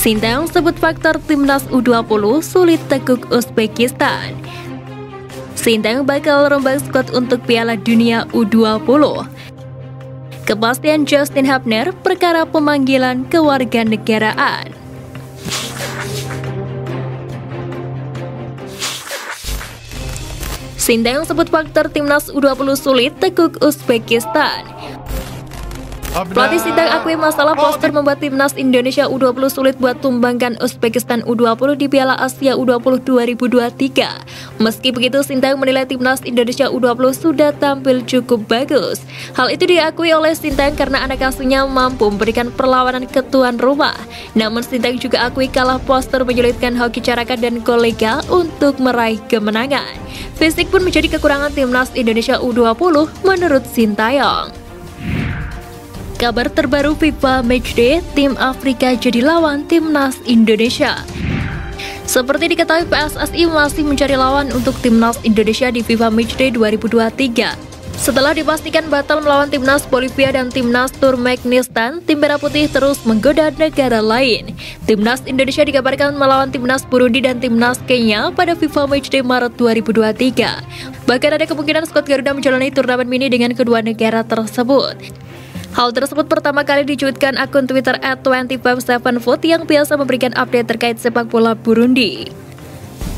Sintayong sebut faktor timnas U20 sulit tekuk Uzbekistan. Sintayong bakal rombak skuad untuk Piala Dunia U20. Kepastian Justin Hapner perkara pemanggilan kewarganegaraan. Sintayong sebut faktor timnas U20 sulit tekuk Uzbekistan. Pelatih Sintang akui masalah poster membuat timnas Indonesia U20 sulit buat tumbangkan Uzbekistan U20 di Piala Asia U20 2023. Meski begitu, Sintang menilai timnas Indonesia U20 sudah tampil cukup bagus. Hal itu diakui oleh Sintang karena anak asuhnya mampu memberikan perlawanan ke tuan rumah. Namun Sintang juga akui kalah poster menyulitkan hoki carakan dan kolega untuk meraih kemenangan. Fisik pun menjadi kekurangan timnas Indonesia U20 menurut Sintayong. Kabar terbaru FIFA Matchday, tim Afrika jadi lawan timnas Indonesia. Seperti diketahui PSSI masih mencari lawan untuk timnas Indonesia di FIFA Matchday 2023. Setelah dipastikan batal melawan timnas Bolivia dan timnas Turkmenistan, tim Merah Putih terus menggoda negara lain. Timnas Indonesia dikabarkan melawan timnas Burundi dan timnas Kenya pada FIFA Matchday Maret 2023. Bahkan ada kemungkinan skuad Garuda menjalani turnamen mini dengan kedua negara tersebut. Hal tersebut pertama kali dicuitkan akun Twitter at 257foot yang biasa memberikan update terkait sepak bola Burundi.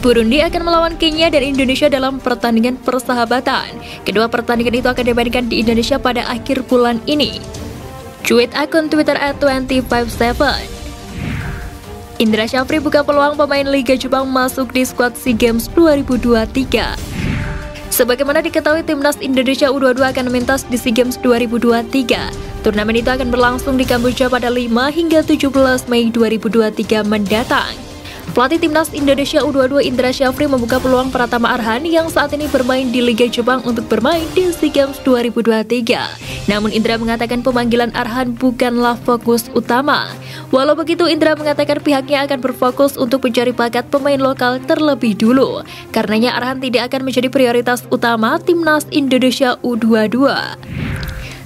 Burundi akan melawan Kenya dan Indonesia dalam pertandingan persahabatan. Kedua pertandingan itu akan dimainkan di Indonesia pada akhir bulan ini. Cuit akun Twitter at 257 Indra Syafri buka peluang pemain Liga Jepang masuk di skuad SEA Games 2023. Sebagaimana diketahui timnas Indonesia U22 akan memintas di SEA Games 2023. Turnamen itu akan berlangsung di Kamboja pada 5 hingga 17 Mei 2023 mendatang. Pelatih timnas Indonesia U22 Indra Syafri membuka peluang Pratama Arhan yang saat ini bermain di Liga Jepang untuk bermain di SEA Games 2023. Namun Indra mengatakan pemanggilan Arhan bukanlah fokus utama. Walau begitu, Indra mengatakan pihaknya akan berfokus untuk mencari bakat pemain lokal terlebih dulu. Karenanya Arhan tidak akan menjadi prioritas utama timnas Indonesia U22.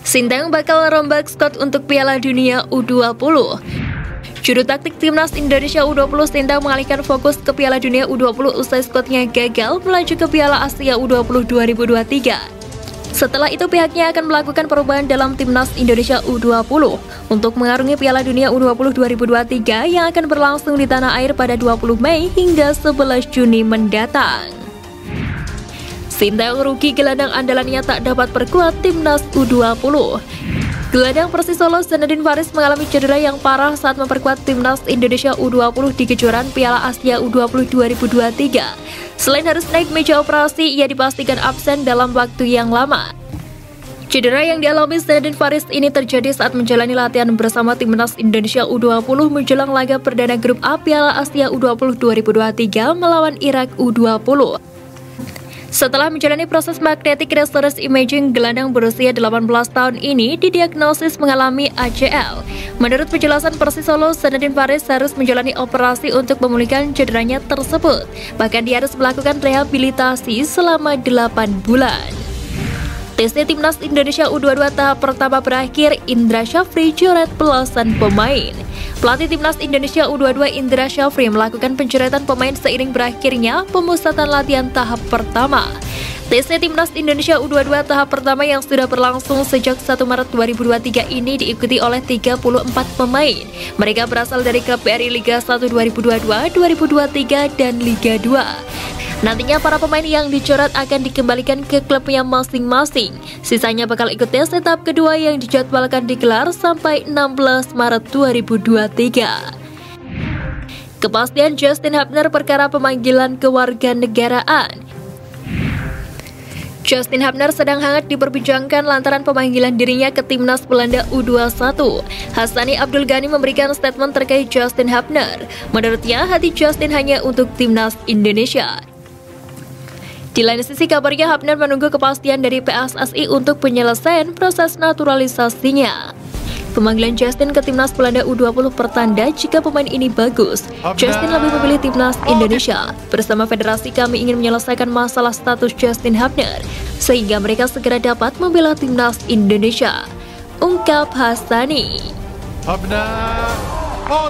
Sintang bakal rombak skuad untuk Piala Dunia U20. Juru taktik timnas Indonesia U20 Sintang mengalihkan fokus ke Piala Dunia U20 usai skuadnya gagal melaju ke Piala Asia U20 2023. Setelah itu pihaknya akan melakukan perubahan dalam timnas Indonesia U20 untuk mengarungi Piala Dunia U20 2023 yang akan berlangsung di tanah air pada 20 Mei hingga 11 Juni mendatang. Sintayong rugi gelandang andalannya tak dapat perkuat timnas U20. Gelandang Persis Solo Senadin Faris mengalami cedera yang parah saat memperkuat timnas Indonesia U20 di kejuaraan Piala Asia U20 2023. Selain harus naik meja operasi, ia dipastikan absen dalam waktu yang lama. Cedera yang dialami Zinedine Faris ini terjadi saat menjalani latihan bersama timnas Indonesia U20 menjelang laga perdana grup A Piala Asia U20 2023 melawan Irak U20. Setelah menjalani proses magnetic resonance imaging, gelandang berusia 18 tahun ini didiagnosis mengalami ACL. Menurut penjelasan Persis Solo, Sanadin Faris harus menjalani operasi untuk memulihkan cederanya tersebut. Bahkan dia harus melakukan rehabilitasi selama 8 bulan. Tesnya Timnas Indonesia U22 tahap pertama berakhir, Indra Syafri coret belasan pemain. Pelatih Timnas Indonesia U22 Indra Syafri melakukan pencoretan pemain seiring berakhirnya pemusatan latihan tahap pertama. TC Timnas Indonesia U22 tahap pertama yang sudah berlangsung sejak 1 Maret 2023 ini diikuti oleh 34 pemain. Mereka berasal dari klub Liga 1 2022, 2023, dan Liga 2. Nantinya para pemain yang dicoret akan dikembalikan ke klubnya masing-masing. Sisanya bakal ikut tes etap kedua yang dijadwalkan digelar sampai 16 Maret 2023. Kepastian Justin Hapner perkara pemanggilan kewarganegaraan. Justin Hapner sedang hangat diperbincangkan lantaran pemanggilan dirinya ke timnas Belanda U21. Hasani Abdul Ghani memberikan statement terkait Justin Hapner. Menurutnya, hati Justin hanya untuk timnas Indonesia. Di lain sisi kabarnya Hapner menunggu kepastian dari PSSI untuk penyelesaian proses naturalisasinya. Pemanggilan Justin ke timnas Belanda U20 pertanda jika pemain ini bagus. Justin lebih memilih timnas Indonesia. Bersama federasi kami ingin menyelesaikan masalah status Justin Hapner sehingga mereka segera dapat membela timnas Indonesia. Ungkap Hasani. Hapner. Oh,